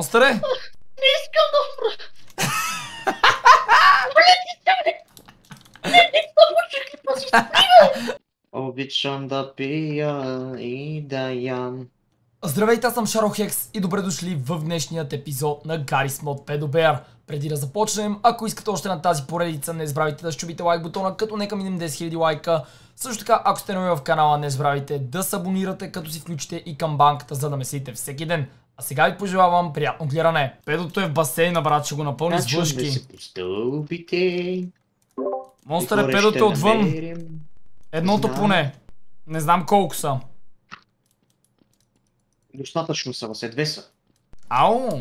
Монстър е? Не искам да вра. Влети се, бе! Не, не съм ли паси спри, Обичам да пия и да ям. Здравейте, аз съм Шаро Хекс и добре дошли в днешният епизод на Гарис Мод Педобер. Преди да започнем, ако искате още на тази поредица, не забравяйте да щубите лайк бутона, като нека минем 10 000 лайка. Също така, ако сте нови в канала, не забравяйте да се абонирате, като си включите и към банката, за да ме следите всеки ден. А сега ви пожелавам приятно гледане. Педото е в басейна, брат, ще го напълни с въшки. по стълбите. Монстър е педото отвън. Едното поне. Не знам колко са. Достатъчно са, се две са. Ау!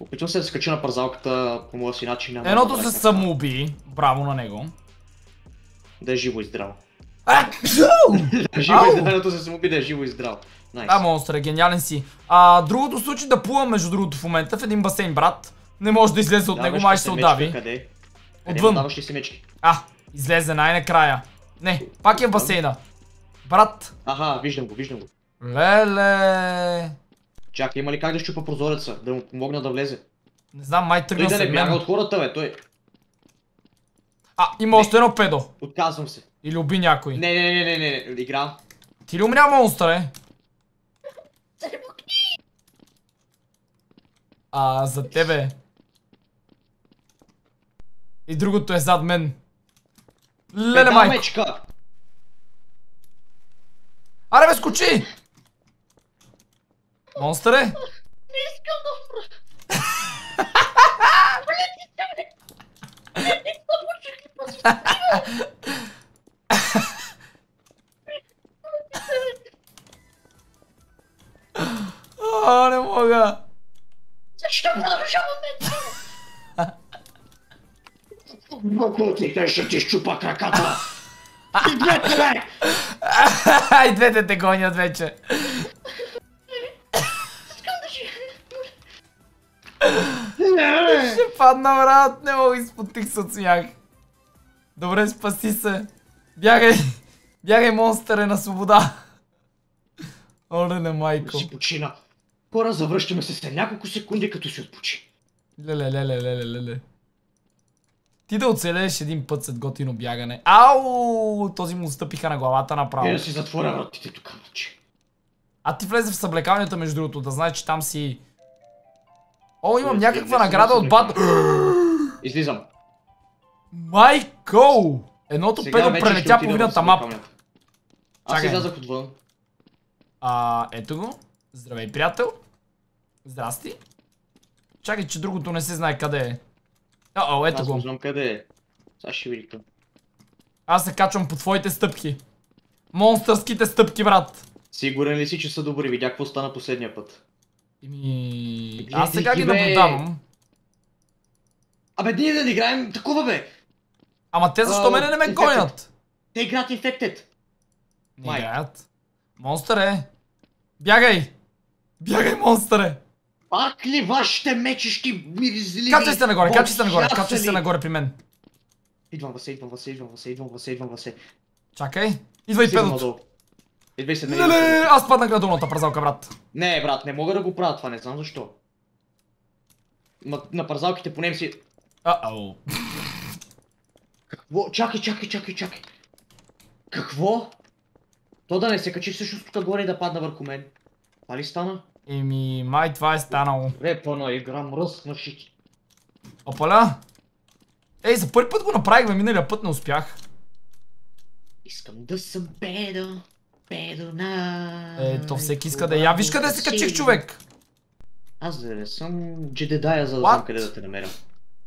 Опитвам се да скача на парзалката по моя си начин. ама Едното се самоуби. Браво на него. Да е живо и здраво. А, Живо Ау! и здраво, се самоуби да е живо и здраво. Найс. Да, монстър гениален си. А, другото случай да плувам между другото в момента в един басейн, брат. Не може да излезе от него, май ще се отдави. Къде? Къде Отвън. Даваш ли? А, излезе най-накрая. Не, пак е в басейна. Брат. Аха, виждам го, виждам го. Леле. Чакай, има ли как да щупа прозореца? Да му помогна да влезе? Не знам, май Той тръгна да не бяга от хората, бе, той. А, има още едно педо. Отказвам се. Или уби някой. Не, не, не, не, не, игра. Ти ли умря монстър, е? А, за тебе. И другото е зад мен. Леле, майко. мечка! Аре, бе, скочи! Монстър е? Не искам да вра. Влети се, бе! Не, съм учил ли паси спри, А, не мога. Защо продължаваме? Бокотите ще ти щупа краката! И двете, бе! И двете те гонят вече. Искам да живея. Ще падна, брат. Не мога, изпотих се от смях. Добре, спаси се. Бягай. Бягай, монстър е на свобода. Оле, не майко. Си почина. Хора, завръщаме се след няколко секунди, като си отпочи. Леле, леле, леле, леле. Ти да оцелееш един път след готино бягане. Ау! Този му стъпиха на главата Е направо. да си затворя вратите тук, мъче. А ти влезе в съблекалнята между другото, да знаеш, че там си... О, имам Е, някаква е, не награда от бат... Излизам. Майко! Едното педо прелетя половината мап. Аз излязах отвън. А, ето го. Здравей, приятел. Здрасти. Чакай, че другото не се знае къде е. О, ето Аз го го. знам къде е. Сега ще види тук. Аз се качвам по твоите стъпки. Монстърските стъпки, брат. Сигурен ли си, че са добри? Видях какво стана последния път. Ими... Гледай Аз сега ги, наблюдавам. Абе, ние да играем такова, бе! Ама те защо А, мене не ме Infected. гонят? Те играят Infected. Не играят. Монстър е. Бягай! Бягай, монстър е! Пак ли вашите мечещи миризливи? Качай се нагоре, качай се нагоре, качай се нагоре при мен. Идвам въсе, идвам въсе, идвам въсе, идвам въсе, идвам въсе. Чакай. Идвай Стигам педото. Идвай се Леле, аз паднах на долната празалка, брат. Не, брат, не мога да го правя това, не знам защо. Ма, на парзалките поне си... А-ау. Какво? Чакай, чакай, чакай, чакай. Какво? То да не се качи всъщност тук горе и да падна върху мен. Това ли стана? Еми, май това е станало. Е, пана игра, мръсна шики. Опаля! Ей, за първи път го направихме, миналия път не успях. Искам да съм педо, педо на... Е, то всеки иска да я. Виж къде се качих, човек! Аз да не съм джедедая, за да What? знам къде да те намеря.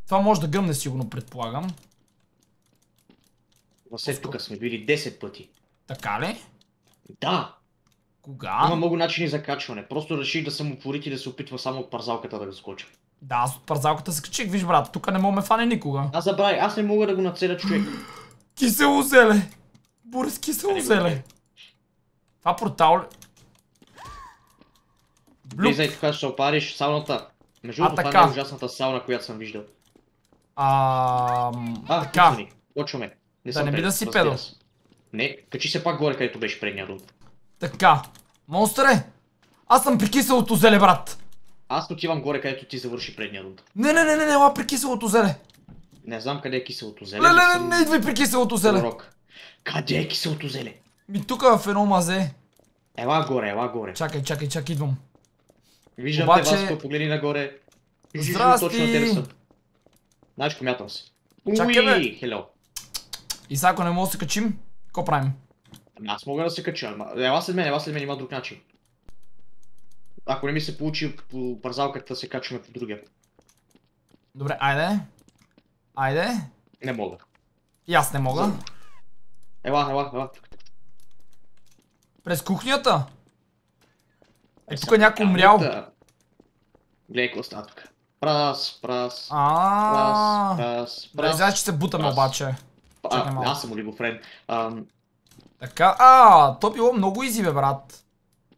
Това може да гръмне сигурно, предполагам. Въсе тук сме били 10 пъти. Така ли? Да! Кога? Има много начини за качване. Просто реших да съм упорит и да се опитва само от парзалката да го скоча. Да, аз от парзалката се качих, виж брат, тук не мога ме фане никога. Аз забравя, аз не мога да го нацеля човек. Кисело зеле! Борис кисело зеле! е? Това портал ли? Влизай тук, ще се опариш сауната. Между другото, това е ужасната сауна, която съм виждал. Ам... А, така. Почваме. Не Да не би да си педал. Не, качи се пак горе, където беше предния рунд. Така. Монстъре! Аз съм при киселото зеле, брат! Аз отивам горе, където ти завърши предния рунд. Не, не, не, не, не, ела при киселото зеле. Не знам къде е киселото зеле. Не, не не, не, не идвай при киселото зеле. пророк. Къде е киселото зеле? Ми тук в едно мазе. Ела горе, ела горе. Чакай, чакай, чакай, идвам. Виждам Обаче- те, Васко, погледни нагоре. Здрасти! Точно тебе. Знаеш, помятам се. Чакай, бе. Хело. И сега ако не мога да се качим, какво правим? Ами Аз мога да се кача, ама ела след мен, ела след мен има друг начин. Ако не ми се получи по парзалката, се качваме по другия. Добре, айде. Айде. Не мога. И аз не мога. Ела, ела, ела. През кухнята? Е, тук е някой умрял. Да. Гледай какво става тук. Прас, прас, прас, прас, Да, прас. изглежда, че се бутаме обаче. аз съм олигофрен. Така, а, то било много изи, бе, брат.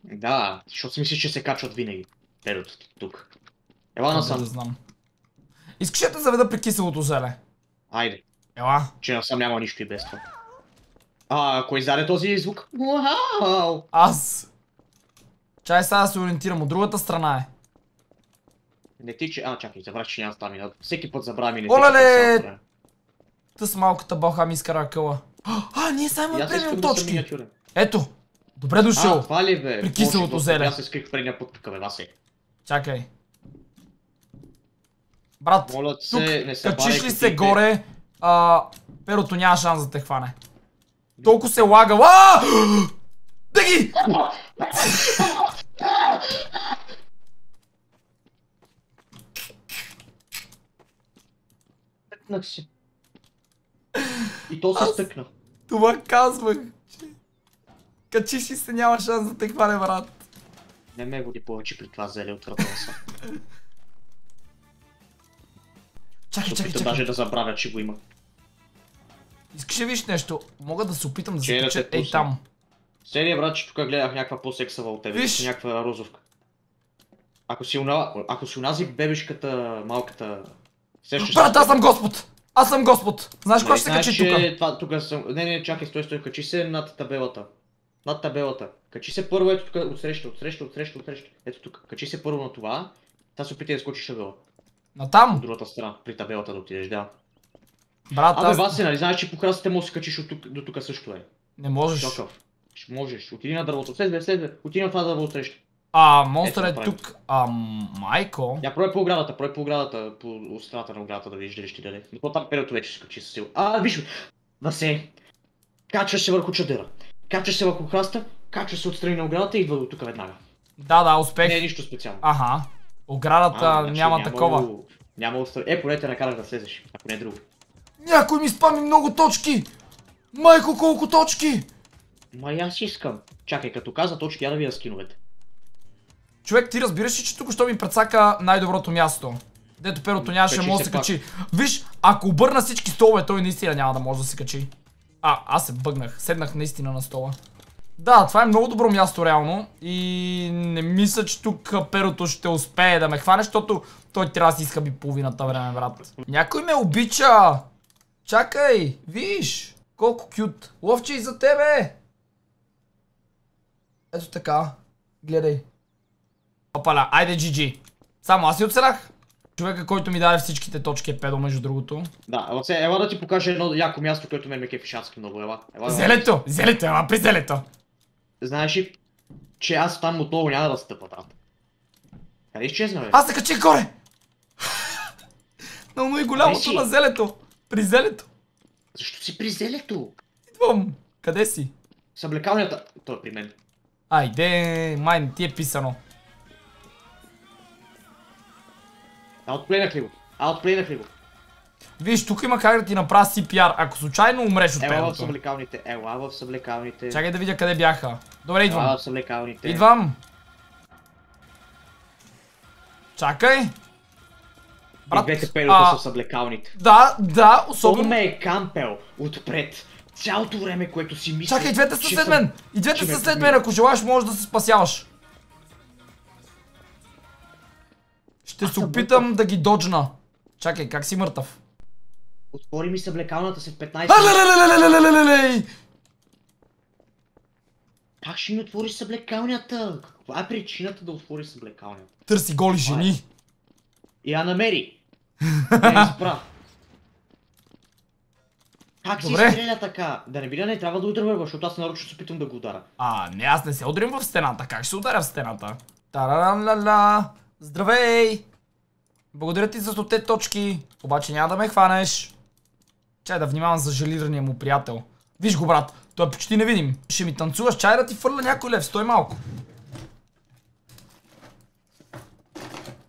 да, защото си мислиш, че се качват винаги. Перото тук. Ела насам. да знам. Искаш да те заведа при киселото зеле? Айде. Ела. Че насам няма нищо и без това. А, кой издаде този звук? Уау! Аз. Чай сега да се ориентирам, от другата страна е. Не тича... А, чакай, забравих, че няма стамина. Всеки път забравям и не тича. през Та с малката бълха ми изкара къла. А, ние сега имаме премиум да точки. Ето. Добре А, дошъл. това ли бе? При киселото зеле. Аз скрих предния път тук, бе, Васе. Чакай. Брат, Моля тук се, не се качиш ли се горе, а, перото няма шанс да те хване. Толкова се лага. А! Тъкнах се. И то се стъкна. Това казвах. че Качиш ли се няма шанс да те хване, брат. Не ме води повече при това зеле от рътоса. Чакай, чакай, чакай. даже да забравя, че го има. Искаш ли видиш нещо? Мога да се опитам да се кача ей там. Седия брат, че тук гледах някаква по-сексава от тебе. Виж. Някаква розовка. Ако си, уна... Ако си унази бебешката, малката... Сещаш? Брат, аз съм Господ! Аз съм Господ! Знаеш кога ще се качи че тук? Това, тук съм... Не, не, чакай, стой, стой, качи се над табелата. Над табелата. Качи се първо, ето тук, отсреща, отсреща, отсреща, отсреща. Ето тук. Качи се първо на това. Та се опитай да скочиш табела. От Натам! другата страна, при табелата да отидеш, да. Брат, Абе, аз Васе, нали знаеш, че по храстите може да се качиш от тук до тук също е. не можеш. Чокав. Ще можеш. Отиди на дървото. Следвай, следвай. Отиди на това дърво отсреща. А, монстър Ето е направим. тук. А, майко. Я пробай по оградата, пробай по оградата, по страната на оградата да видиш дали ще даде. Но там перото вече се качи със сила. А, виж, Васе, качваш се върху чадъра, качваш се върху храста, качваш се отстрани на оградата и идва до тук веднага. Да, да, успех. Не е нищо специално. Аха. Оградата А, значи няма нямало- такова. Няма отстрани. Е, поне те накарах да слезеш, ако не е друго. Някой ми спами много точки! Майко, колко точки! Ма и аз искам. Чакай, като каза точки, я да видя скиновете. Човек, ти разбираш ли, че тук що ми прецака най-доброто място? Дето перото нямаше може да се пак. качи. Виж, ако обърна всички столове, той наистина няма да може да се качи. А, аз се бъгнах. Седнах наистина на стола. Да, това е много добро място реално и не мисля, че тук перото ще успее да ме хване, защото той трябва да си иска би половината време, брат. Някой ме обича! Чакай, виж! Колко кют! Ловче и за тебе! Ето така. Гледай. Опаля, айде GG. Само аз си оцелях. Човека, който ми даде всичките точки е педо, между другото. Да, ела, се- ела да ти покажа едно яко място, което ме ме кефи шански много. Ела. ела. Зелето! Зелето, ела при зелето! Знаеш ли, че аз там отново няма да стъпа, брат. Къде изчезна, бе? Аз се качих горе! Много и голямото на зелето! При зелето! Защо си при зелето? Идвам! Къде си? Съблекалнята... Той е при мен. Айде, май не ти е писано. А отплейнах ли го? А отплейнах ли го? Виж, тук има как да ти направя CPR, ако случайно умреш от Ела в педото. съблекалните, ела в съблекалните. Чакай да видя къде бяха. Добре, идвам. Ела в съблекалните. Идвам. Чакай. И двете перота а, са съблекалните. Да, да, Он особено... ме е кампел отпред. Цялото време, което си мисля. Чакай, и двете са след мен! И двете са след мен, ако желаеш, можеш да се спасяваш. Ще се опитам да ги доджна. Чакай, как си мъртъв? Отвори ми се блекалната след 15 минути. Как ще ми отвориш съблекалнята. Каква е причината да отвориш съблекалнята? Търси голи е жени. Я намери. Не избра. Как си стреля така? Да не биля, не трябва да удря, защото аз нарочно се опитам да го удара. А, не, аз не се удрям в стената. Как ще се ударя в стената? Тараран ла ла. Здравей! Благодаря ти за 100 точки. Обаче няма да ме хванеш. Чай да внимавам за желирания му приятел. Виж го, брат. Той е почти невидим. Ще ми танцуваш чай да ти фърля някой лев. Стой малко.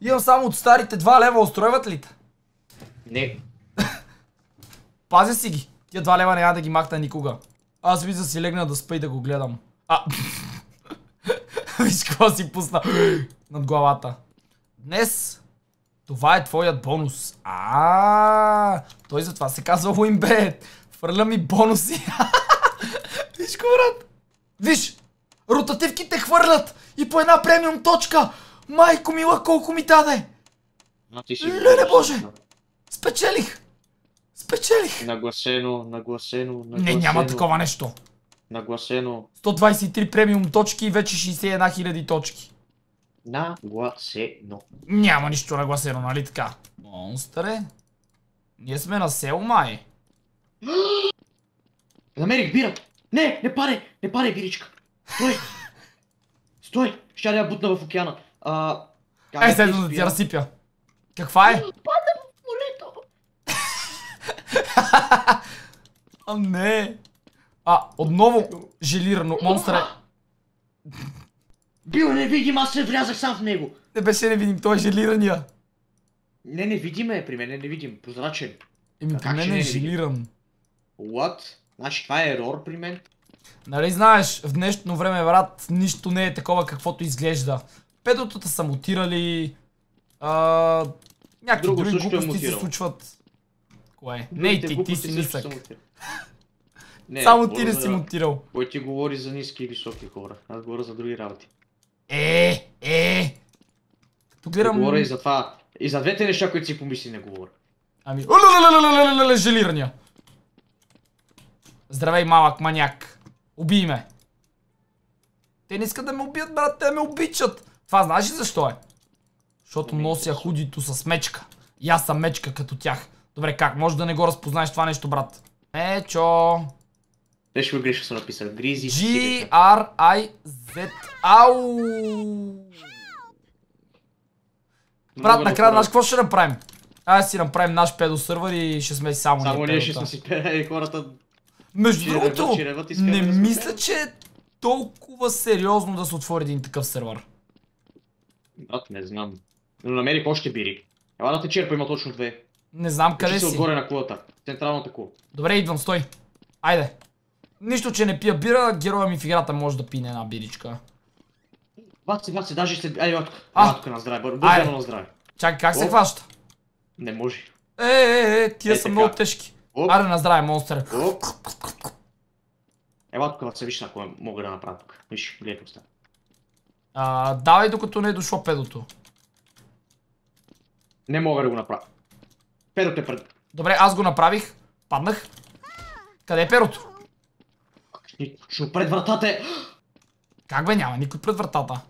Имам само от старите 2 лева. Устройват ли те? Не. Пазя си ги. Тия 2 лева няма да ги махна никога. Аз да си легна да спа и да го гледам. А, Виж какво си пусна над главата. Днес това е твоят бонус. А, той затова се казва Winbet. Фърля ми бонуси. Виж брат. Виж, ротативките хвърлят и по една премиум точка. Майко мила, колко ми даде. Леле Боже! Спечелих. Спечелих. Нагласено, нагласено, нагласено. Не, няма такова нещо. Нагласено, 123 премиум точки и вече 61 000 точки. Нагласено. Няма нищо нагласено, нали така? Монстъре. Ние сме на село, май. Намерих бира! Не, не падай, не падай, биричка. Стой! Стой! Ще да я бутна в океана. А, как Ей, да ти да ти спира? разсипя. Каква е? Полето. А, не. А, отново желирано. Монстъре. Бил невидим, аз се влязах сам в него. Не беше невидим, той е желирания. Не, невидим е, при мен е невидим, прозрачен. Еми, при мен е е желиран. What? Значи това е ерор при мен? Нали знаеш, в днешно време, брат, нищо не е такова каквото изглежда. Педотата са мутирали. А, някакви Друго други е глупости се случват. Кое? Не ти, ти си нисък. Не, Само ти не си мутирал. Кой ти говори за ниски и високи хора? Аз говоря за други работи. Е, е! Като говоря и за това. И за двете неща, които си помисли, не говоря. Ами... Желирания! Здравей, малък маняк. Убий ме. Те не искат да ме убият, брат, те ме обичат. Това знаеш ли защо е? Защото нося худито с мечка. И аз съм мечка като тях. Добре, как? Може да не го разпознаеш това нещо, брат. Мечо. Те ще го грешно съм написал. Гризи. G-R-I-Z. Ау. Брат, накрая, знаеш какво ще направим? Айде си направим наш педосървър и ще сме само, Само ние ще сме си и хората. Между ще другото, ще не да мисля, че е толкова сериозно да се отвори един такъв сървър. Брат, не знам. Но намерих още бири. Ела да те черпа, има точно две. Не знам къде си си. отгоре на кулата. Централната кула. Добре, идвам, стой. Айде. Нищо, че не пия бира, героя ми в играта може да пине една биричка. Баци, баци, даже след... Ай! А, тук на здраве, бързо на здраве. Чакай, как се хваща? Не може. Е, е, е, тия Е, са така. много тежки. Оп. Аре на здраве, монстър. Оп. Ела тук, се виж ако мога да направя тук. Виж, гледай става. А, давай докато не е дошло педото. Не мога да го направя. Перото е пред... Добре, аз го направих. Паднах. Къде е перото? Точно пред вратата е... Как бе, няма никой пред вратата.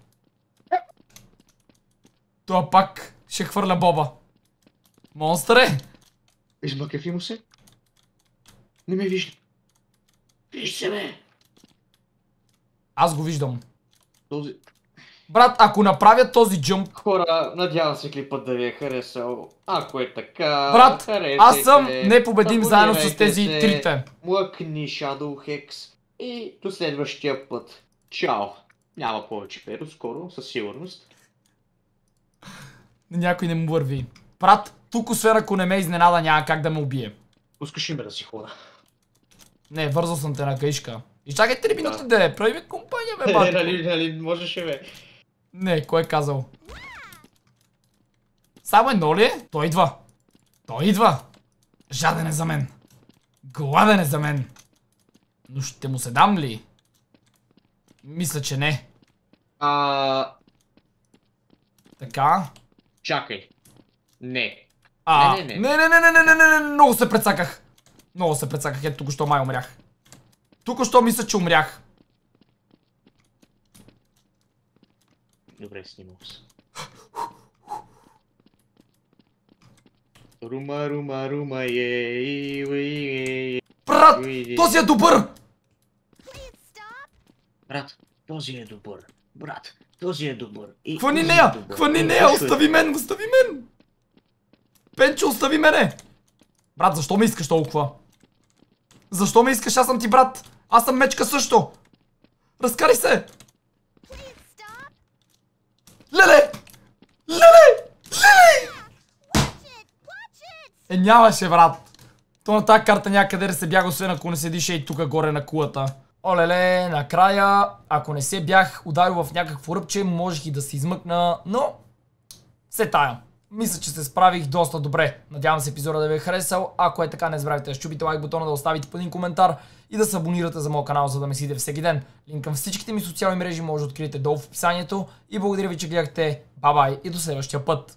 Това пак ще хвърля боба. Монстър е! Измъкави му се. Не ме вижда. Виж се, бе. Аз го виждам. Този... Брат, ако направя този джъмп, Хора, надявам се клипът да ви е харесал. Ако е така, брат, харесайте, аз съм непобедим заедно с тези трите. Млъкни Shadow Hex и до следващия път. Чао! Няма повече перо, скоро, със сигурност. Някой не му върви. Брат, тук освен ако не ме изненада, няма как да ме убие. Пускаш ме да си хора. Не, вързал съм те на каишка. И чакай 3 минути да е, прави ми компания, бе, Е, батко. нали, нали, можеше бе. Не, кой е казал? Само едно ли е? Той идва. Той идва. Жаден е за мен. Гладен е за мен. Но ще му се дам ли? Мисля, че не. А, Така. чакай. Не. А, Не, не, не. не, не, не, не, не, не, много се прецаках. Много се прецаках, ето тук що май умрях. Тук що мисля, че умрях. Добре, снимал се. Рума, рума, рума, е, Брат, този е добър! Брат, този е добър. Брат, този е добър. И Хвани е нея! добър. Хвани нея! е Остави мен! Остави мен! Пенчо, остави мене! Брат, защо ме искаш толкова? Защо ме искаш? Аз съм ти брат! Аз съм мечка също! Разкари се! Леле! Леле! Леле! Е, нямаше, брат. То на тази карта някъде да се бяга, освен ако не седише и тук горе на кулата. Олеле, накрая, ако не се бях ударил в някакво ръбче, можех и да се измъкна, но... Се тая. Мисля, че се справих доста добре. Надявам се епизода да ви е харесал. Ако е така, не забравяйте да щупите лайк бутона, да оставите по един коментар и да се абонирате за моят канал, за да ме следите всеки ден. Линк към всичките ми социални мрежи може да откриете долу в описанието. И благодаря ви, че гледахте. Бабай и до следващия път.